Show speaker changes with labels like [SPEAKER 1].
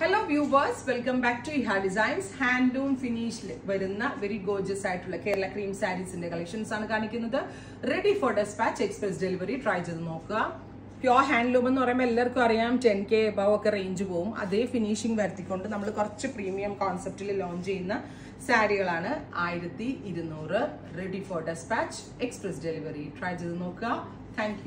[SPEAKER 1] Hello viewers welcome back to Iha designs handloom ഫിനിഷിൽ വരുന്ന very Gorges ആയിട്ടുള്ള കേരള ക്രീം സാരീസിന്റെ കളക്ഷൻസ് ആണ് കാണിക്കുന്നത്. Ready for despatch express delivery try ചെയ്ത് നോക്കുക. പ്യോർ ഹാൻഡ്ലൂം എന്ന് പറയുമ്പോൾ എല്ലാവർക്കും അറിയാം ടെൻ കെ എബവ് ഒക്കെ റേഞ്ച് പോവും. അതേ ഫിനിഷിംഗ് വരുത്തിക്കൊണ്ട് നമ്മൾ കുറച്ച് പ്രീമിയം കോൺസെപ്റ്റിൽ ലോഞ്ച് ചെയ്യുന്ന സാരികളാണ് ആയിരത്തി ഇരുന്നൂറ്. Ready for despatch express delivery try ചെയ്ത് നോക്കുക. താങ്ക്